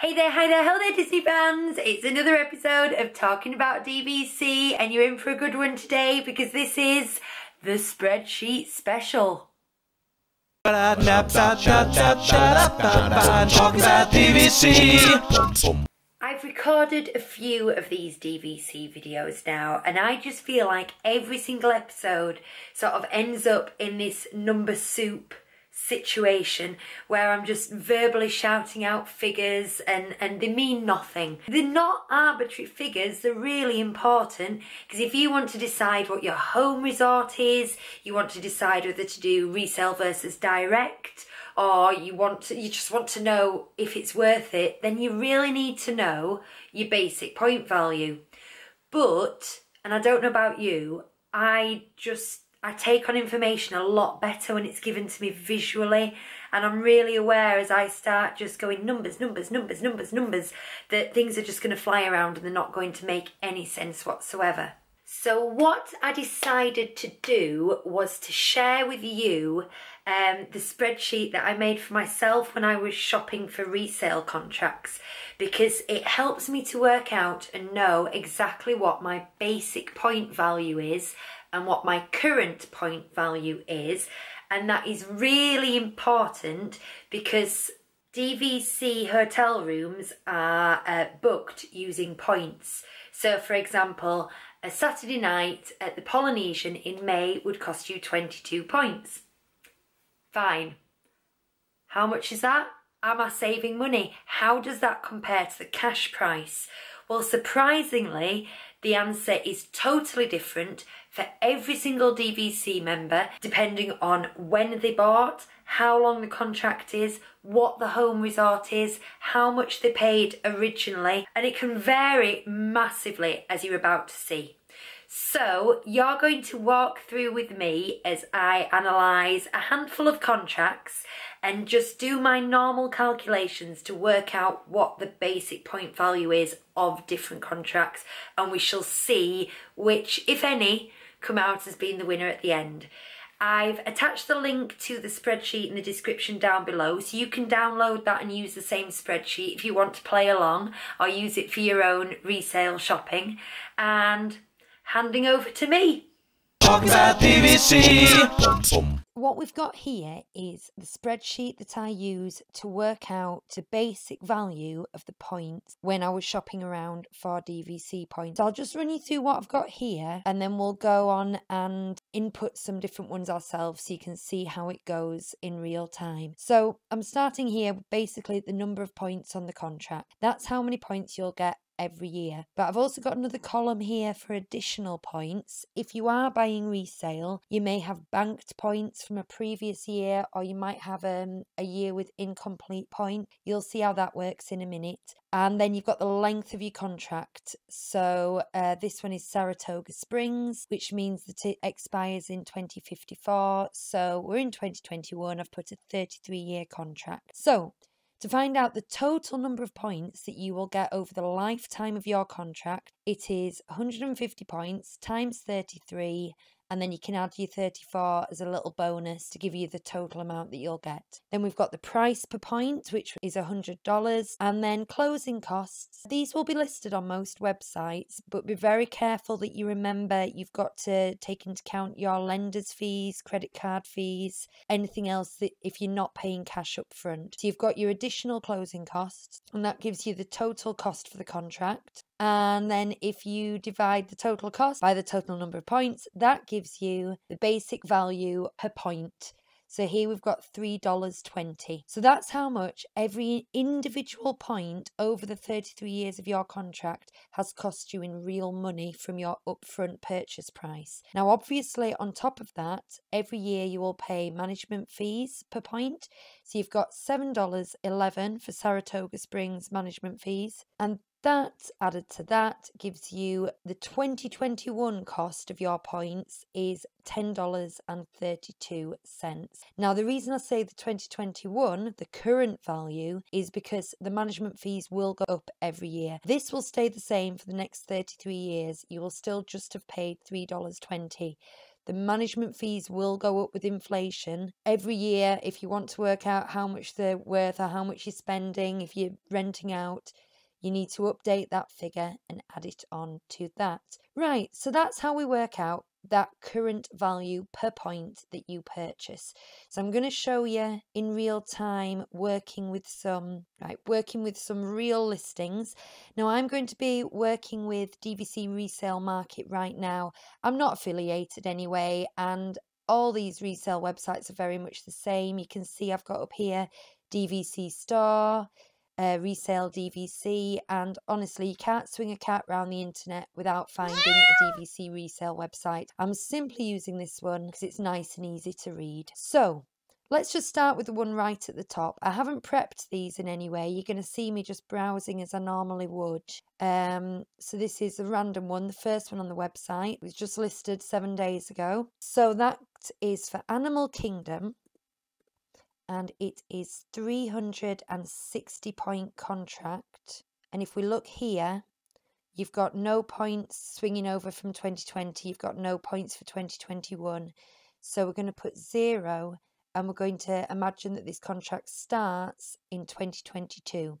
Hey there, hi there, hello there Disney fans! It's another episode of Talking About DVC and you're in for a good one today because this is the Spreadsheet Special. I've recorded a few of these DVC videos now and I just feel like every single episode sort of ends up in this number soup situation where I'm just verbally shouting out figures and, and they mean nothing. They're not arbitrary figures, they're really important because if you want to decide what your home resort is, you want to decide whether to do resale versus direct, or you want to, you just want to know if it's worth it, then you really need to know your basic point value. But, and I don't know about you, I just I take on information a lot better when it's given to me visually and I'm really aware as I start just going numbers, numbers, numbers, numbers, numbers that things are just going to fly around and they're not going to make any sense whatsoever. So what I decided to do was to share with you um, the spreadsheet that I made for myself when I was shopping for resale contracts because it helps me to work out and know exactly what my basic point value is and what my current point value is. And that is really important because DVC hotel rooms are uh, booked using points. So, for example, a Saturday night at the Polynesian in May would cost you 22 points. Fine. How much is that? Am I saving money? How does that compare to the cash price? Well, surprisingly, the answer is totally different for every single DVC member, depending on when they bought, how long the contract is, what the home resort is, how much they paid originally, and it can vary massively as you're about to see. So you're going to walk through with me as I analyse a handful of contracts and just do my normal calculations to work out what the basic point value is of different contracts and we shall see which, if any, come out as being the winner at the end. I've attached the link to the spreadsheet in the description down below so you can download that and use the same spreadsheet if you want to play along or use it for your own resale shopping. And handing over to me. Talking about DVC. What we've got here is the spreadsheet that I use to work out the basic value of the points when I was shopping around for DVC points. I'll just run you through what I've got here and then we'll go on and input some different ones ourselves so you can see how it goes in real time. So I'm starting here basically the number of points on the contract. That's how many points you'll get every year. But I've also got another column here for additional points. If you are buying resale, you may have banked points from a previous year or you might have um, a year with incomplete point. You'll see how that works in a minute. And then you've got the length of your contract. So uh, this one is Saratoga Springs, which means that it expires in 2054. So we're in 2021. I've put a 33 year contract. So to find out the total number of points that you will get over the lifetime of your contract, it is 150 points times 33 and then you can add your 34 as a little bonus to give you the total amount that you'll get. Then we've got the price per point, which is $100, and then closing costs. These will be listed on most websites, but be very careful that you remember you've got to take into account your lender's fees, credit card fees, anything else that if you're not paying cash up front. So you've got your additional closing costs, and that gives you the total cost for the contract. And then if you divide the total cost by the total number of points, that gives you the basic value per point. So here we've got $3.20. So that's how much every individual point over the 33 years of your contract has cost you in real money from your upfront purchase price. Now, obviously, on top of that, every year you will pay management fees per point. So you've got $7.11 for Saratoga Springs management fees, and that added to that gives you the 2021 cost of your points is $10.32. Now, the reason I say the 2021, the current value, is because the management fees will go up every year. This will stay the same for the next 33 years. You will still just have paid $3.20. The management fees will go up with inflation. Every year, if you want to work out how much they're worth or how much you're spending, if you're renting out, you need to update that figure and add it on to that. Right, so that's how we work out that current value per point that you purchase. So I'm going to show you in real time working with some right working with some real listings. Now I'm going to be working with DVC resale market right now. I'm not affiliated anyway and all these resale websites are very much the same. You can see I've got up here DVC store, uh, resale DVC, and honestly, you can't swing a cat round the internet without finding a DVC resale website. I'm simply using this one because it's nice and easy to read. So, Let's just start with the one right at the top. I haven't prepped these in any way. You're going to see me just browsing as I normally would. Um, so this is a random one, the first one on the website. It was just listed seven days ago. So that is for Animal Kingdom and it is 360 point contract. And if we look here you've got no points swinging over from 2020 you've got no points for 2021 so we're going to put zero and we're going to imagine that this contract starts in 2022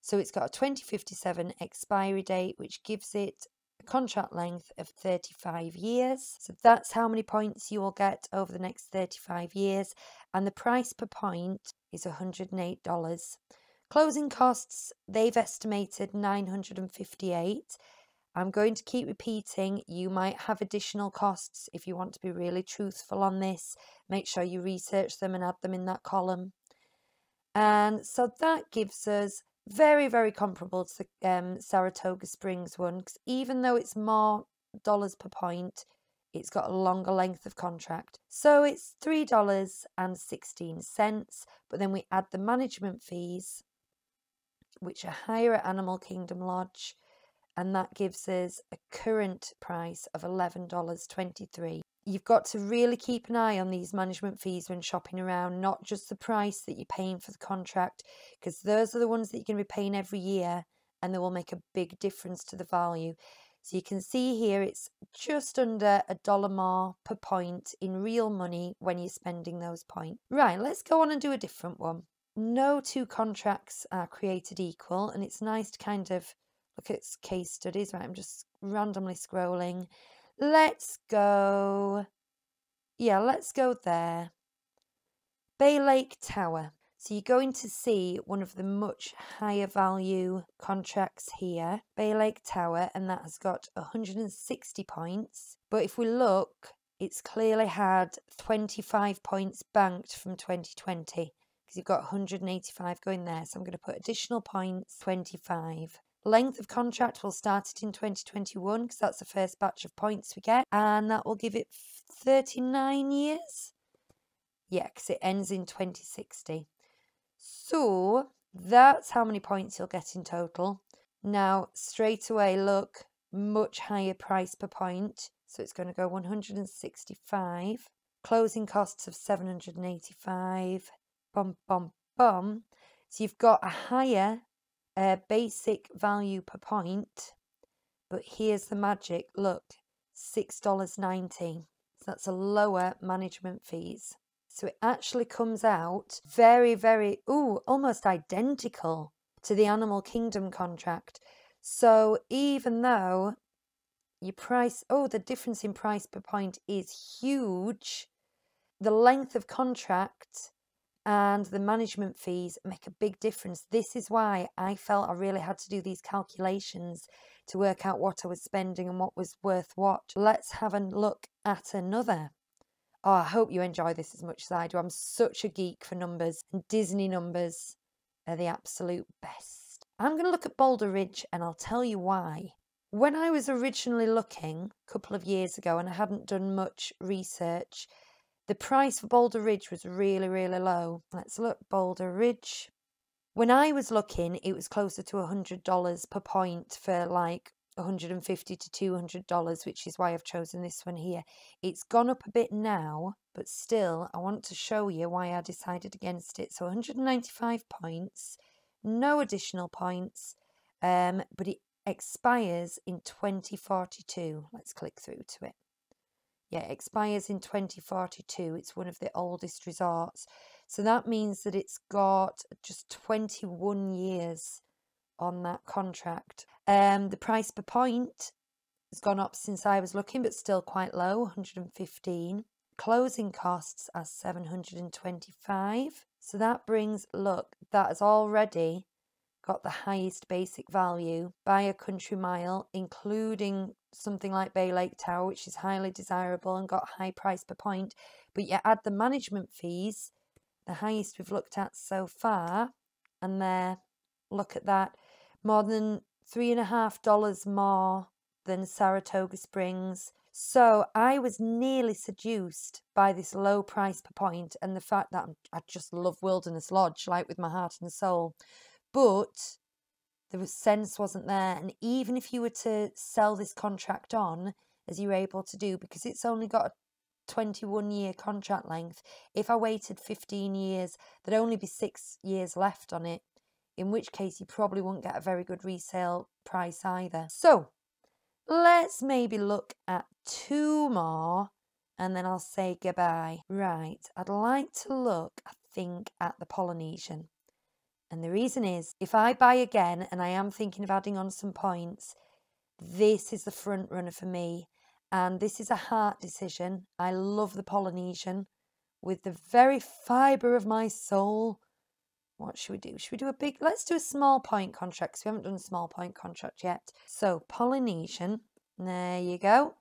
so it's got a 2057 expiry date which gives it a contract length of 35 years. So that's how many points you will get over the next 35 years. And the price per point is $108. Closing costs, they've estimated 958. I'm going to keep repeating, you might have additional costs if you want to be really truthful on this. Make sure you research them and add them in that column. And so that gives us very, very comparable to the um, Saratoga Springs one because even though it's more dollars per point, it's got a longer length of contract. So it's $3.16, but then we add the management fees, which are higher at Animal Kingdom Lodge, and that gives us a current price of $11.23 you've got to really keep an eye on these management fees when shopping around, not just the price that you're paying for the contract, because those are the ones that you're going to be paying every year and they will make a big difference to the value. So you can see here it's just under a dollar more per point in real money when you're spending those points. Right, let's go on and do a different one. No two contracts are created equal, and it's nice to kind of look at case studies. Right, I'm just randomly scrolling Let's go. Yeah, let's go there. Bay Lake Tower. So you're going to see one of the much higher value contracts here, Bay Lake Tower, and that has got 160 points. But if we look, it's clearly had 25 points banked from 2020 because you've got 185 going there. So I'm going to put additional points, 25. Length of contract will start it in 2021 because that's the first batch of points we get, and that will give it 39 years. Yeah, because it ends in 2060. So that's how many points you'll get in total. Now, straight away, look, much higher price per point. So it's going to go 165. Closing costs of 785. Bum, bum, bum. So you've got a higher a basic value per point, but here's the magic look $6.90. So that's a lower management fees. So it actually comes out very, very, ooh, almost identical to the Animal Kingdom contract. So even though your price, oh, the difference in price per point is huge, the length of contract and the management fees make a big difference. This is why I felt I really had to do these calculations to work out what I was spending and what was worth what. Let's have a look at another. Oh, I hope you enjoy this as much as I do. I'm such a geek for numbers, and Disney numbers are the absolute best. I'm going to look at Boulder Ridge and I'll tell you why. When I was originally looking a couple of years ago and I hadn't done much research, the price for Boulder Ridge was really, really low. Let's look, Boulder Ridge. When I was looking, it was closer to $100 per point for like 150 to $200, which is why I've chosen this one here. It's gone up a bit now, but still, I want to show you why I decided against it. So 195 points, no additional points, um, but it expires in 2042. Let's click through to it. Yeah, it expires in 2042. It's one of the oldest resorts. So that means that it's got just 21 years on that contract. Um, the price per point has gone up since I was looking, but still quite low, 115. Closing costs are 725. So that brings, look, that has already got the highest basic value by a country mile, including something like Bay Lake Tower, which is highly desirable and got high price per point. But you add the management fees, the highest we've looked at so far, and there, look at that, more than three and a half dollars more than Saratoga Springs. So I was nearly seduced by this low price per point and the fact that I just love Wilderness Lodge, like with my heart and soul. But the sense wasn't there. And even if you were to sell this contract on, as you're able to do, because it's only got a 21 year contract length, if I waited 15 years, there'd only be six years left on it, in which case you probably wouldn't get a very good resale price either. So let's maybe look at two more and then I'll say goodbye. Right, I'd like to look, I think, at the Polynesian. And the reason is, if I buy again and I am thinking of adding on some points, this is the front runner for me. And this is a heart decision. I love the Polynesian with the very fibre of my soul. What should we do? Should we do a big, let's do a small point contract because we haven't done a small point contract yet. So Polynesian, there you go.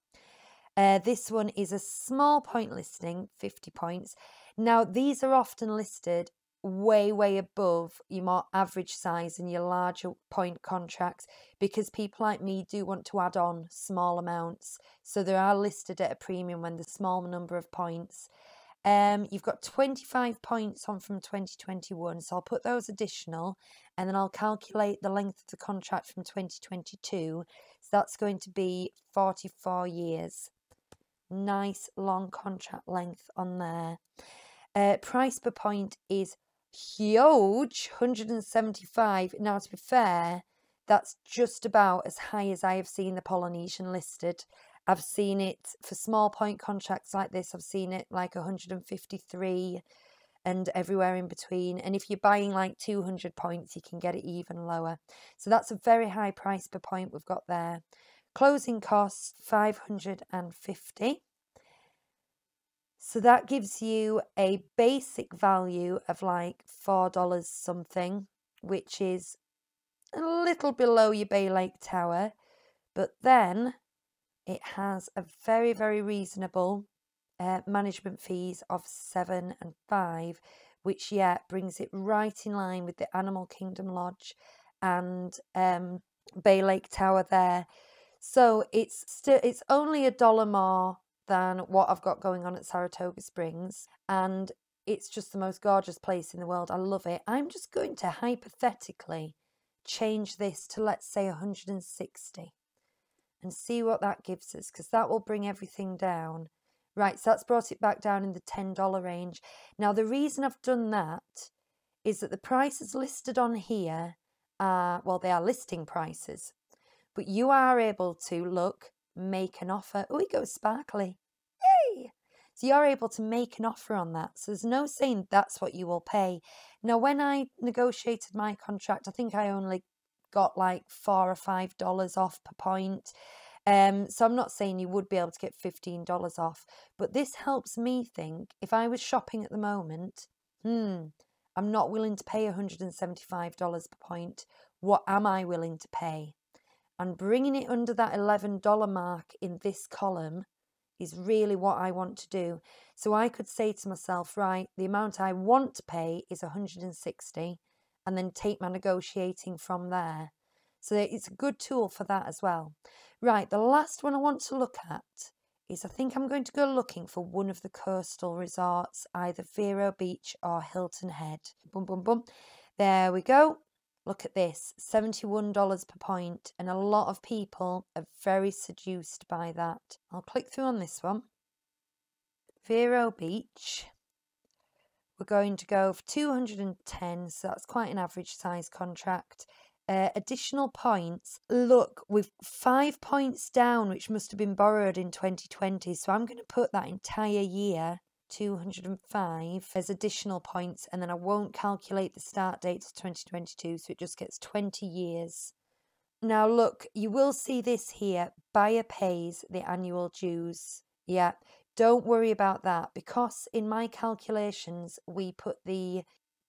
Uh, this one is a small point listing, 50 points. Now, these are often listed way, way above your more average size and your larger point contracts because people like me do want to add on small amounts. So they are listed at a premium when the small number of points. Um, you've got 25 points on from 2021, so I'll put those additional and then I'll calculate the length of the contract from 2022. So that's going to be 44 years. Nice long contract length on there. Uh, price per point is huge 175 now to be fair that's just about as high as i have seen the polynesian listed. I've seen it for small point contracts like this i've seen it like 153 and everywhere in between and if you're buying like 200 points you can get it even lower. So that's a very high price per point we've got there. Closing costs 550 so that gives you a basic value of like $4 something, which is a little below your Bay Lake Tower. But then it has a very, very reasonable uh, management fees of seven and five, which yeah brings it right in line with the Animal Kingdom Lodge and um, Bay Lake Tower there. So it's still it's only a dollar more than what I've got going on at Saratoga Springs. And it's just the most gorgeous place in the world. I love it. I'm just going to hypothetically change this to, let's say, 160 and see what that gives us because that will bring everything down. Right, so that's brought it back down in the $10 range. Now, the reason I've done that is that the prices listed on here are, well, they are listing prices, but you are able to look, make an offer. Oh, it goes sparkly. Yay! So you're able to make an offer on that. So there's no saying that's what you will pay. Now, when I negotiated my contract, I think I only got like four or five dollars off per point. Um, so I'm not saying you would be able to get $15 off, but this helps me think if I was shopping at the moment, hmm, I'm not willing to pay $175 per point. What am I willing to pay? And bringing it under that $11 mark in this column is really what I want to do. So I could say to myself, right, the amount I want to pay is 160 and then take my negotiating from there. So it's a good tool for that as well. Right, the last one I want to look at is I think I'm going to go looking for one of the coastal resorts, either Vero Beach or Hilton Head. Boom, boom, boom. There we go. Look at this $71 per point, and a lot of people are very seduced by that. I'll click through on this one. Vero Beach. We're going to go for 210, so that's quite an average size contract. uh, additional points. Look, with five points down, which must have been borrowed in 2020. So I'm going to put that entire year 205 as additional points and then I won't calculate the start date to 2022 so it just gets 20 years. Now look, you will see this here, buyer pays the annual dues. Yeah, don't worry about that because in my calculations we put the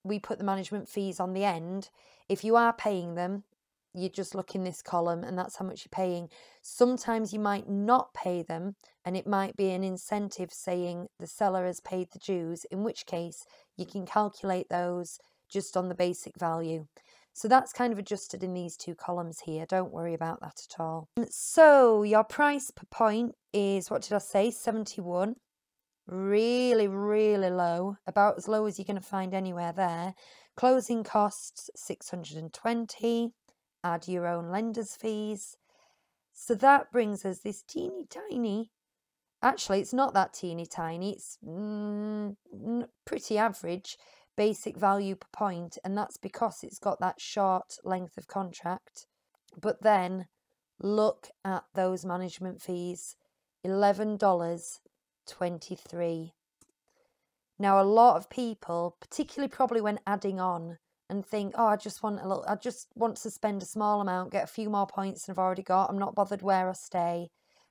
we put the management fees on the end. If you are paying them, you just look in this column and that's how much you're paying. Sometimes you might not pay them and it might be an incentive saying the seller has paid the dues, in which case you can calculate those just on the basic value. So that's kind of adjusted in these two columns here. Don't worry about that at all. So your price per point is, what did I say, 71. Really, really low. About as low as you're going to find anywhere there. Closing costs, 620 add your own lender's fees. So that brings us this teeny tiny, actually, it's not that teeny tiny, it's mm, pretty average basic value per point, and that's because it's got that short length of contract. But then look at those management fees $11.23. Now, a lot of people, particularly probably when adding on and think, oh, I just want a little, I just want to spend a small amount, get a few more points than I've already got. I'm not bothered where I stay.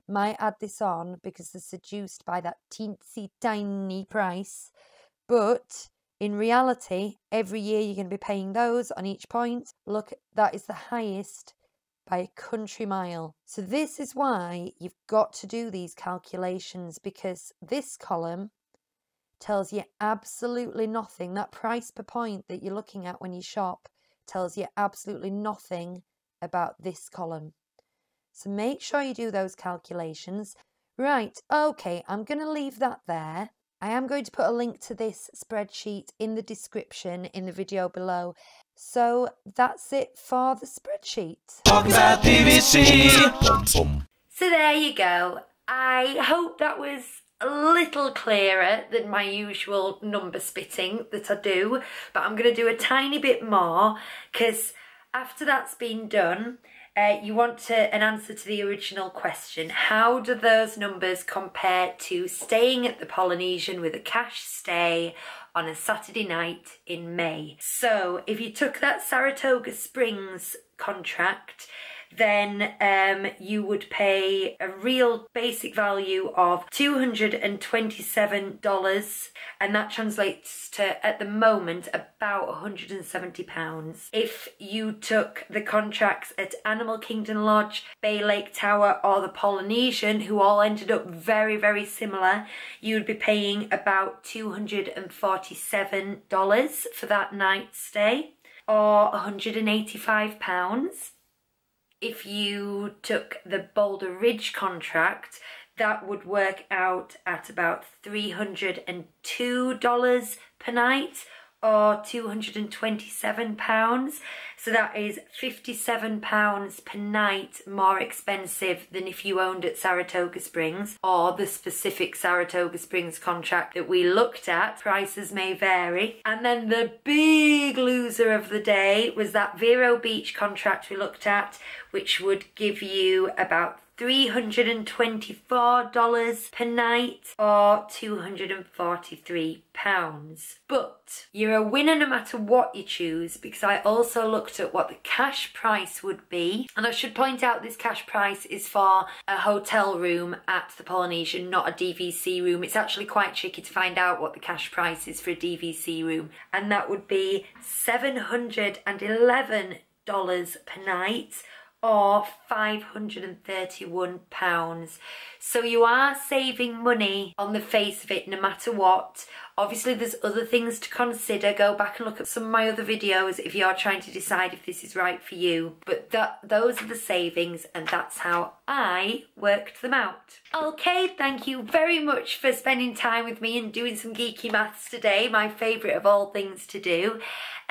Might add this on because they're seduced by that teensy tiny price. But in reality, every year you're going to be paying those on each point. Look, that is the highest by a country mile. So this is why you've got to do these calculations because this column tells you absolutely nothing. That price per point that you're looking at when you shop tells you absolutely nothing about this column. So make sure you do those calculations. Right, okay, I'm going to leave that there. I am going to put a link to this spreadsheet in the description in the video below. So that's it for the spreadsheet. Talk about DVC. So there you go. I hope that was a little clearer than my usual number spitting that I do, but I'm going to do a tiny bit more because after that's been done, uh, you want to an answer to the original question. How do those numbers compare to staying at the Polynesian with a cash stay on a Saturday night in May? So if you took that Saratoga Springs contract, then um, you would pay a real basic value of $227 and that translates to at the moment about £170. If you took the contracts at Animal Kingdom Lodge, Bay Lake Tower or the Polynesian who all ended up very very similar, you would be paying about $247 for that night stay or £185 if you took the Boulder Ridge contract, that would work out at about $302 per night or £227. So that is £57 per night more expensive than if you owned at Saratoga Springs or the specific Saratoga Springs contract that we looked at. Prices may vary. And then the big loser of the day was that Vero Beach contract we looked at, which would give you about $324 per night or £243. But you're a winner no matter what you choose because I also looked at what the cash price would be. And I should point out this cash price is for a hotel room at the Polynesian, not a DVC room. It's actually quite tricky to find out what the cash price is for a DVC room. And that would be $711 per night or £531. So you are saving money on the face of it no matter what. Obviously there's other things to consider. Go back and look at some of my other videos if you're trying to decide if this is right for you. But that those are the savings and that's how I worked them out. Okay, thank you very much for spending time with me and doing some geeky maths today, my favourite of all things to do.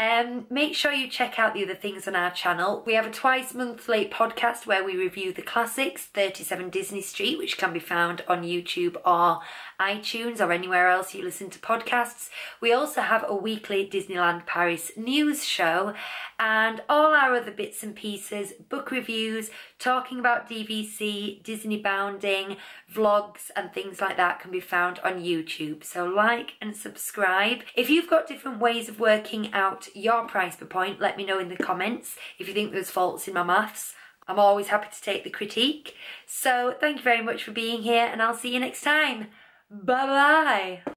Um, make sure you check out the other things on our channel. We have a twice monthly podcast where we review the classics, 37 Disney Street, which can be found on YouTube or iTunes or anywhere else you listen to podcasts. We also have a weekly Disneyland Paris news show and all our other bits and pieces, book reviews, talking about DVC, Disney bounding, vlogs and things like that can be found on YouTube. So like and subscribe. If you've got different ways of working out your price per point, let me know in the comments if you think there's faults in my maths. I'm always happy to take the critique. So thank you very much for being here and I'll see you next time. Bye bye.